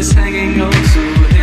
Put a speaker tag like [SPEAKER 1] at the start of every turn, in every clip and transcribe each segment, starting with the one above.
[SPEAKER 1] it's hanging on to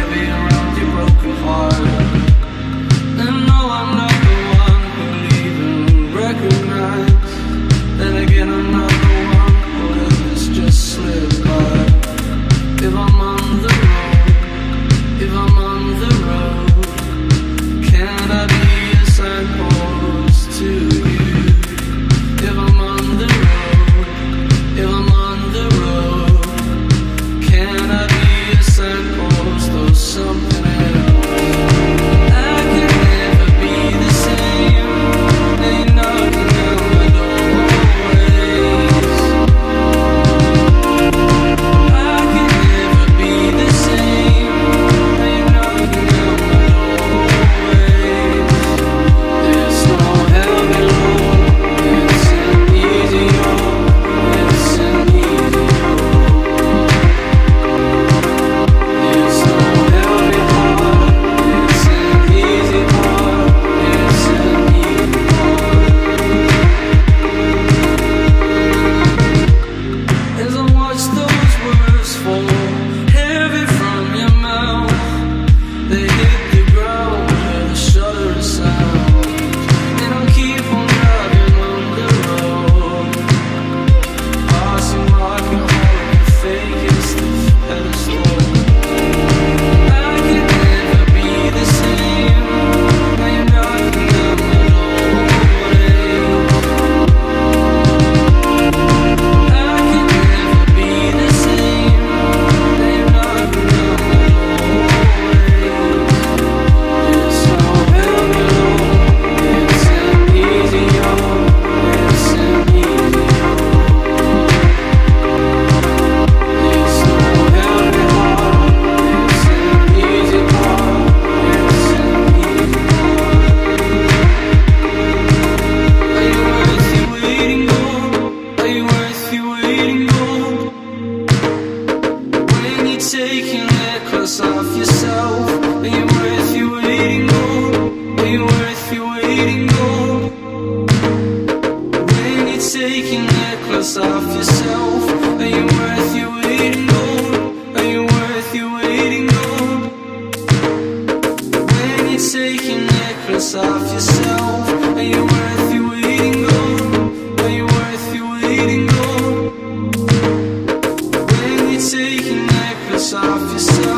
[SPEAKER 1] taking it off yourself. Are you worth your waiting? Are you worth your waiting? When you taking off yourself, are you worth your waiting gold? Are you worth your waiting gold? When you taking it off yourself, are you worth your waiting gold? Are you worth your waiting gold? When you take nossa aflição.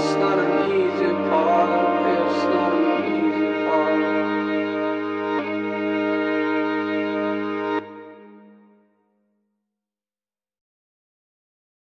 [SPEAKER 1] It's not a